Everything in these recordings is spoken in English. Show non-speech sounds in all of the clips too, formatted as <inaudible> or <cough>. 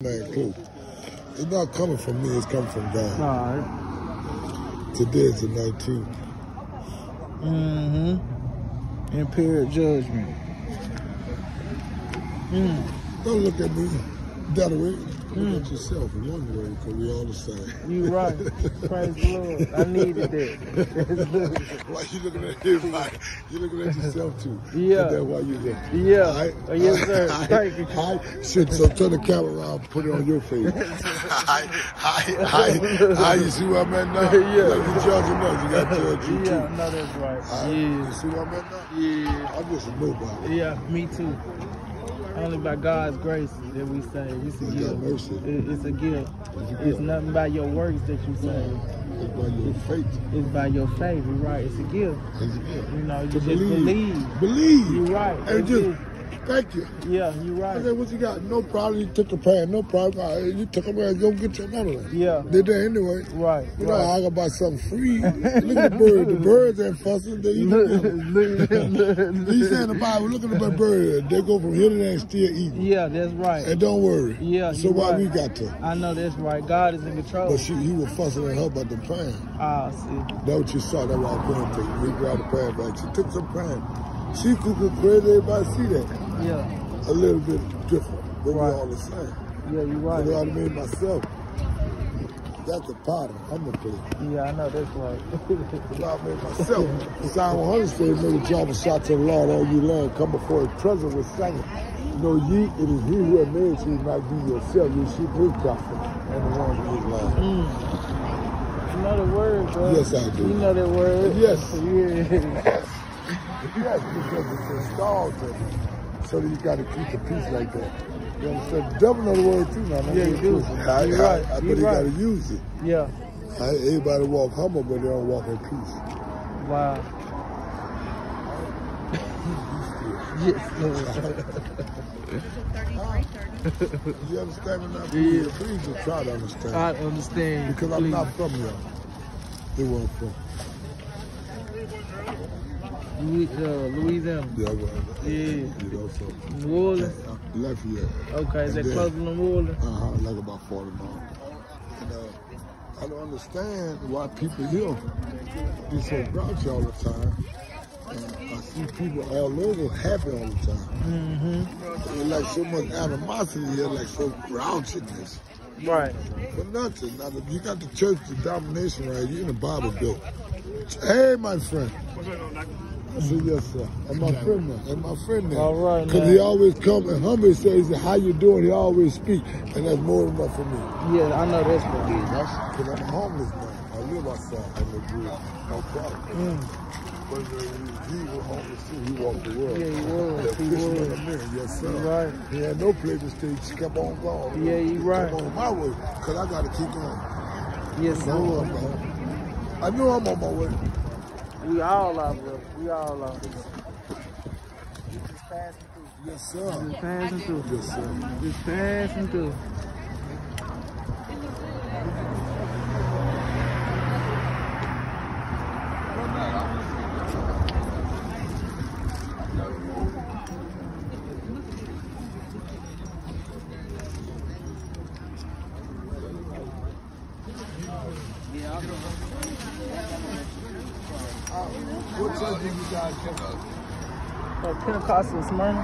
man clue. It's not coming from me, it's coming from God. All right. Today is the 19th. Mm-hmm. Impaired judgment. Mm. Don't look at me that way. Look Mm. at yourself in one way, because we all the same. You right. Praise the Lord. I needed that. <laughs> why you looking at him like you looking at yourself too? Yeah. That's why you look. Yeah. All right? Oh, yes, sir. All right. Thank you. Right. Shit, so turn the camera around, put it on your face. <laughs> Hi, hi, hi. Hi, you see where I'm at now? <laughs> Yeah. Like you judging us, you got to judge you yeah, too. no, that's right. All right? You see where I'm at now? Yeah. I'm just a nobody. Yeah, me too. Only by God's grace that we say it's a By gift. Mercy. It- It's a gift. It's It's nothing by your works that you say. It's by your faith. It's by your faith. You're right. It's a gift. It's a gift. You know, you To just believe. believe. Believe. You're right. And It's just. Thank you. Yeah, you're I said, what you got? No problem. You took a pan. No problem. You took a pan. Go get your another one. Yeah. Did that anyway. Right. You know. I got buy something free. <laughs> Look at the bird. The birds ain't fussing. They eat Look, look, look, He said in the Bible, look at the bird. They go from here to there and still eating. Yeah, that's right. And don't worry. Yeah, So why right. we got to? I know that's right. God is in control. But she, he was fussing at her about the pan. Ah, see. That's what you saw. That's why I him to He grabbed the pan back. She took some pan. She cuckoo crazy. Everybody see that. Yeah. A little bit different. But Right. we all the same. Yeah, you're You know what I right. mean? Myself. That's the pattern. I'm going to play. Yeah, I know that's right. You know what I mean? Myself. Psalm 100 says, May the job of shout to the Lord, all you land. Come before his presence with singing. Know ye, it is he who has made you, not you yourself. You sheep his prophet and the one of his land. Mm. You know the word, bro. Yes, I do. You know that word. Yes. <laughs> Yeah. Yes, because it's installed there. So that you got to keep the peace like that. You understand? The devil know the word too now. Yeah, you do. I, You're I, right. I, but You're you got to use it. Yeah. I, everybody walk humble, but they don't walk in peace. Wow. <laughs> yes. You understand me now? Yeah. Please, try to understand. I understand. because I'm please. not from y'all. They weren't from. Louis, uh, Louisiana. Yeah, well, Yeah. You know, so. New Orleans. Lafayette. Okay, is that And then- close to New Orleans? Uh-huh, like about 40 miles. And uh, I don't understand why people here be so grouchy all the time. And I see people all over happy all the time. Mm-hmm. There's like so much animosity here, like so grouchiness. Right. For nothing. Now, you got the church, the domination right you're in the Bible Belt. Hey, my friend. I said, yes, sir. And my friend now. And my friend now. All right, Because he always come and humbly says, how you doing? He always speak. And that's more than enough for me. Yeah, I know that's right. Yeah, because I'm a homeless man. I live outside. I live good. No problem. Mm. But uh, he, he was homeless too. He walked the world. Yeah, he was. He fishing in was. the mirror. Yes, sir. You right. He had no place to stay. He just kept on going. Yeah, you right. Kept on my way. Because I got to keep going. Yes, I know Lord. I'm on- I know I'm on my way. We all are, bro. We all are. Just passing through. Yes, sir. Just passing through. Yes, sir. Just passing through. What church did you guys come? Uh, Pentecostal Smyrna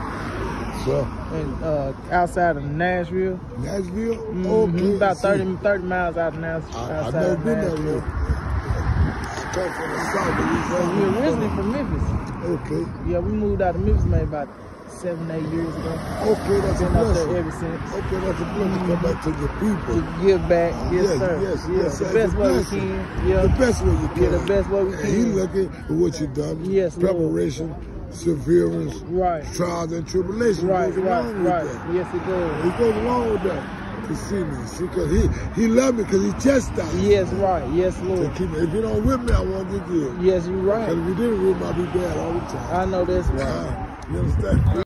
Sir. and uh, outside of Nashville. Nashville? Mhm, Okay. About see, 30, 30 miles out of Nashville. I, I've never been there yet. I come from the south, Louisiana. We originally from Memphis. Okay. Yeah, we moved out of Memphis maybe about seven, eight years ago. Okay, that's Been out blessing. there ever since. Okay, that's a blessing. Come back to your people. To give back, yes, Yes, sir. yes, yeah, yes, the that's best way we can. Yeah, The best way you can. Yeah, the best way we And can. he looking at what you done. Yes, Lord. Preparation, severance, right, trials and tribulations. right, goes right, along with right. that. Yes, it does. He goes along with that to see me. See, because he, he loved me because he chastised me. Yes, right. Yes, To Lord. keep me. If you don't whip me, I won't get good. Yes, you're Because right. if you didn't whip me, I'll be bad all the time. I know that's right. You understand?